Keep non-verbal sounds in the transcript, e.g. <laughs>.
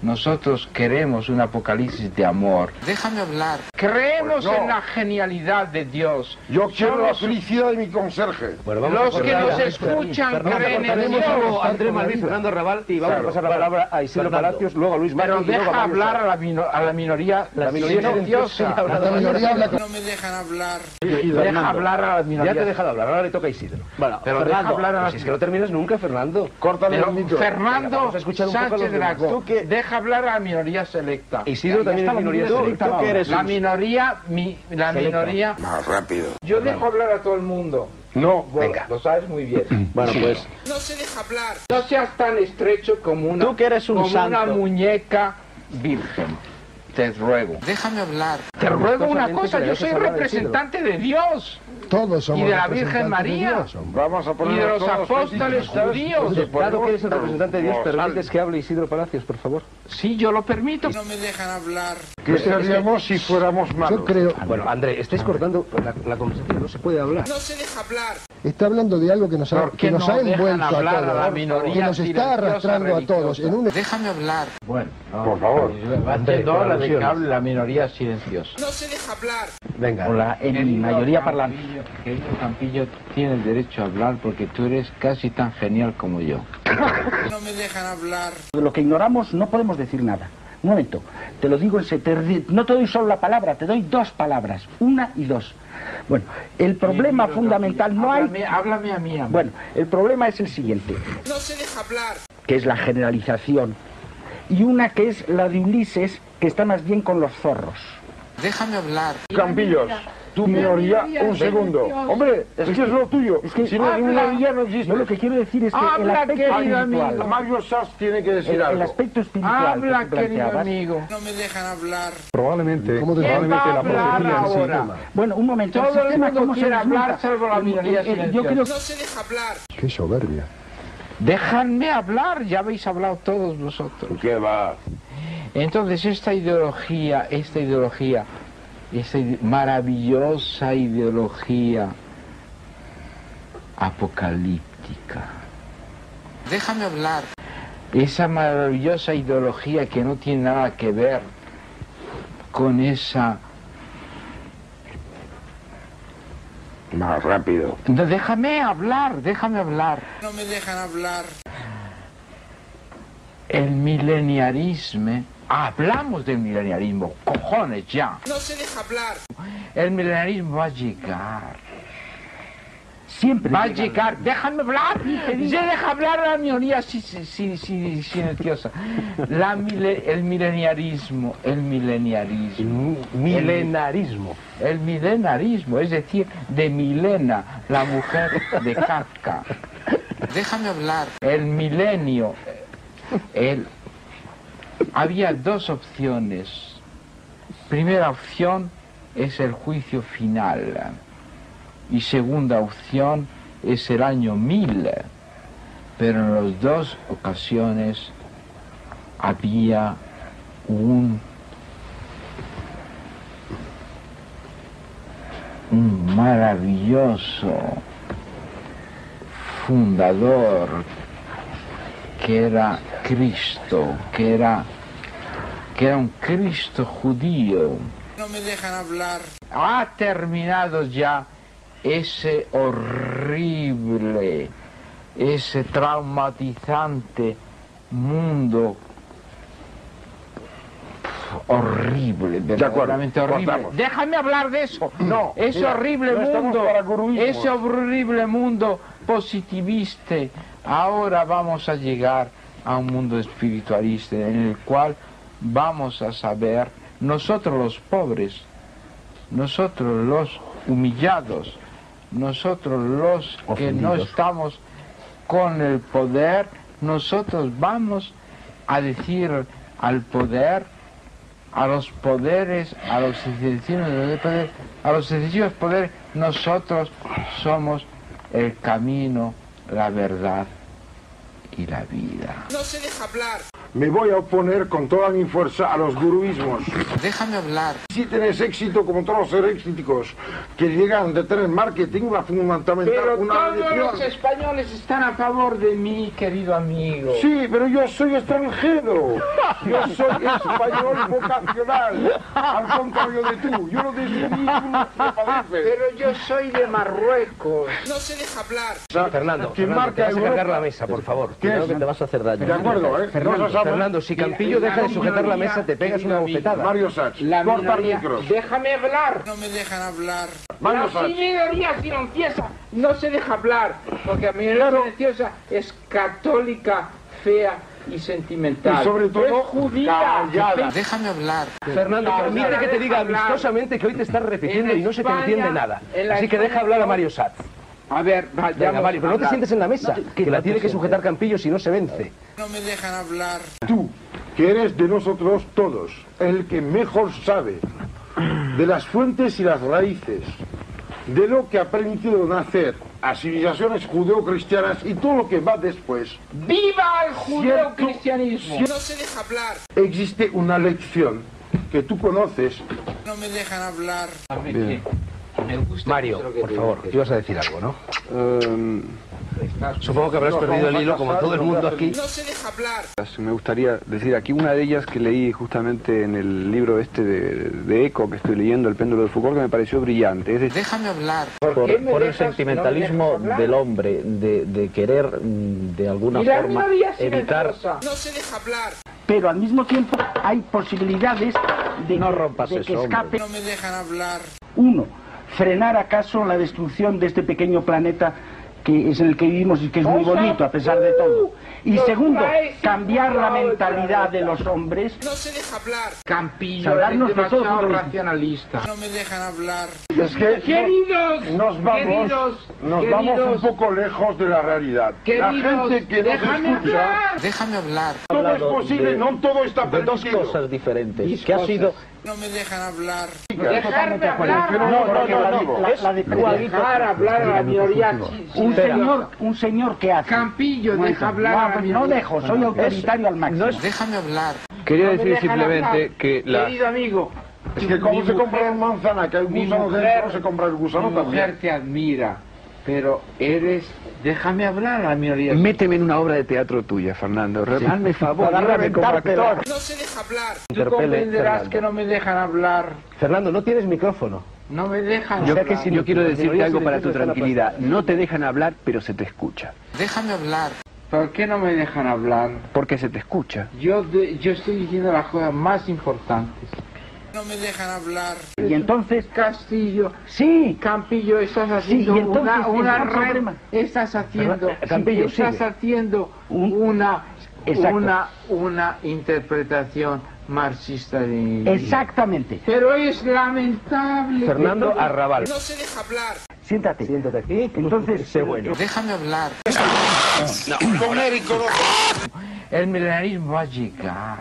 Nosotros queremos un apocalipsis de amor. Déjame hablar. Creemos Pues no. en la genialidad de Dios. Yo quiero la Somos felicidad de mi conserje. Bueno, vamos los a que nos escuchan Fernando, creen en Dios. a Andrés Malví, Fernando Raval y vamos Claro, a pasar la palabra a Isidro Fernando. Palacios, luego a Luis Mato Pero y luego deja hablar a la, mino- a la minoría, La minoría silenciosa. silenciosa. La mayoría habla con... No me dejan hablar. Deja hablar a la minoría. Ya te he dejado hablar, ahora le toca a Isidro. Bueno, Pero Fernando, deja hablar a pues la- es que no terminas nunca, Fernando. Córtale Pero el micro. Fernando Sánchez. Dragó, Tú que- deja hablar a la minoría selecta. Isidro también es minoría tú- selecta. tú eres La un- minoría, mi, la Selecta. minoría. Más rápido. Yo dejo hablar a todo el mundo. No, Vos Venga. Lo sabes muy bien. <clears throat> Bueno, pues No se deja hablar. No seas tan estrecho como una, Tú que eres un como una muñeca virgen. Te ruego. Déjame hablar. Te ruego una cosa, yo soy representante de Dios todos somos Y de la Virgen de María. Vamos a poner y de los todos apóstoles judíos. Dado que eres el representante de Dios, permites que hable Isidro Palacios, por favor. Sí, yo lo permito. No me dejan hablar. ¿Qué seríamos si fuéramos malos? Yo creo... Bueno, André, estáis cortando la, la conversación, no se puede hablar. No se deja hablar. Está hablando de algo que nos ha, ¿Por qué que nos no ha envuelto a hablar a la todos, minoría que nos está arrastrando a todos en un Déjame hablar. Bueno, Por favor. por hora de que hable la minoría silenciosa. No se deja hablar. Venga. Hola, en mi Querido mayoría parlante. Querido Campillo, tienes derecho a hablar porque tú eres casi tan genial como yo. <laughs> No me dejan hablar. De lo que ignoramos no podemos decir nada. Un momento, te lo digo en se- te re- no te doy solo la palabra, te doy dos palabras, una y dos. Bueno, el problema Querido fundamental no hay... háblame, háblame a mí. a mí. Bueno, el problema es el siguiente, No se deja hablar. que es la generalización, y una que es la de Ulises, que está más bien con los zorros. Déjame hablar. Campillos, tu minoría, un segundo. Hombre, es que es lo tuyo. Es que- si no, Habla. minoría no existe. Yo lo que quiero decir es que el Habla, aspecto querido espiritual, amigo. Mario Sass tiene que decir el, el algo. aspecto espiritual Habla, que tú querido amigo. No me dejan hablar. Probablemente, ¿Cómo te- ¿Quién va a hablar ahora? Bueno, un momento, Todo el sistema, mundo hablar, salvo la minoría No se deja hablar. Qué soberbia. Déjame hablar, ya habéis hablado todos vosotros. ¿Qué va? Entonces esta ideología, esta ideología, ide- maravillosa ideología apocalíptica, Déjame hablar. esa maravillosa ideología que no tiene nada que ver con esa... Más rápido. No, déjame hablar, déjame hablar. No me dejan hablar. El mileniarismo, hablamos del mileniarismo, cojones ya. No se deja hablar. El mileniarismo va a llegar. Siempre Va a llega- llegar, déjame hablar, ya deja hablar a la minoría si- si- si- si- silenciosa. La mile- el mileniarismo, el mileniarismo, milenarismo. el milenarismo, es decir, de Milena, la mujer de Kafka. Déjame hablar. El milenio, el, había dos opciones. Primera opción es el juicio final y segunda opción es el año 1000. Pero en las dos ocasiones había un, un maravilloso fundador que era Cristo, que era, que era un Cristo judío. No me dejan hablar. Ha terminado ya ese horrible, ese traumatizante mundo horrible, verdaderamente acuerdo, horrible. cortamos. Déjame hablar de eso. No, ese mira, horrible no mundo, ese horrible mundo positivista. Ahora vamos a llegar a un mundo espiritualista en el cual vamos a saber nosotros los pobres, nosotros los humillados, nosotros los que no estamos con el poder, nosotros vamos a decir al poder, a los poderes, a los excesivos de poder, a los excesivos poderes, nosotros somos el camino, la verdad la vida. No se deja hablar. Me voy a oponer con toda mi fuerza a los guruismos. Déjame hablar. Si tienes éxito como todos los éxticos que llegan de tener marketing, una fundamental, Pero una todos los españoles están a favor de mí, querido amigo. Sí, pero yo soy extranjero. Yo soy español vocacional. Al contrario de tú. Yo no decidí. Pero yo soy de Marruecos. No se deja hablar. Fernando, Fernando, marca te vas a cargar la mesa, por favor. ¿Qué es? te vas a hacer daño. De acuerdo, ¿eh? Fernando, Fernando, si Campillo deja de sujetar la mesa, te pegas una bofetada. Mario Sachs, La corta micros. déjame hablar. No me dejan hablar. Mario La Sachs. minoría silenciosa no se deja hablar, porque la minoría silenciosa es católica, fea y sentimental. Y sobre todo, es judía. callada. Déjame hablar. Fernando, permite que te diga hablar. amistosamente que hoy te estás repitiendo En y no se te entiende nada. Así que deja hablar a Mario Satz. A ver, Venga, vayamos Mario, pero a no te sientes en la mesa, que la tiene que sujetar Campillo si no se vence. No me dejan hablar. Tú, que eres de nosotros todos, el que mejor sabe de las fuentes y las raíces, de lo que ha permitido nacer a civilizaciones judeocristianas y todo lo que va después, ¡Viva el judeo-cristianismo! No se deja hablar. existe una lección que tú conoces. No me dejan hablar. Mario, por favor, ibas a decir algo, ¿no? Eh, Supongo que habrás perdido el hilo como todo el mundo aquí. No se deja hablar. me gustaría decir aquí una de ellas que leí justamente en el libro este de, de Eco que estoy leyendo, El péndulo de Foucault, que me pareció brillante. Es decir, Déjame hablar. Por, qué me por el no sentimentalismo del hombre, de, de querer mm, de alguna forma evitar... No se deja hablar. Pero al mismo tiempo hay posibilidades de, No que- rompas de eso, que hombre. escape. No me dejan hablar. Uno, frenar acaso la destrucción de este pequeño planeta que es en el que vivimos y que es muy bonito a pesar de todo. Y segundo, cambiar la mentalidad de los hombres. No se deja hablar. Campillo, eres de todo racionalista. No me dejan hablar. Es que Queridos, nos vamos, queridos, nos vamos un poco lejos de la realidad. la gente que nos escucha, hablar. Déjame hablar. Todo es posible, de- no todo está de dos cosas diferentes. Que ha sido No me dejan hablar. Dejarme hablar. No, no, no, no. La, la de Dejar hablar a la minoría. un señor, un señor que hace. Campillo, deja hablar a la No, pues dejo, soy autoritario al máximo. Déjame hablar. quería decir simplemente hablar. que la... Querido amigo, Es que como mi se compra una manzana, que hay un mi gusano dentro, se compra el gusano mi también. mujer te admira, pero eres... Déjame hablar a la minoría. Méteme en una obra de teatro tuya, Fernando. Re- Hazme favor, como actor. No se deja hablar. Tú Interpele, comprenderás Fernando. que no me dejan hablar. Fernando, no tienes micrófono. No me dejan Yo, hablar. yo quiero decirte algo para tu tranquilidad. No te dejan hablar, pero se te escucha. Déjame hablar. ¿Por qué no me dejan hablar? Porque se te escucha. Yo, de- yo estoy diciendo las cosas más importantes. No me dejan hablar. Y entonces, Castillo, sí, Campillo, estás haciendo y entonces una, una red, problema. estás haciendo, Pero, Campillo, estás sigue. haciendo Un- una, Exacto. una, una interpretación marxista de exactamente. Pero es lamentable. Fernando que- Arrabal. No se deja hablar. Siéntate. Siéntate aquí. Entonces, sé bueno. Déjame hablar. El milenarismo va a llegar.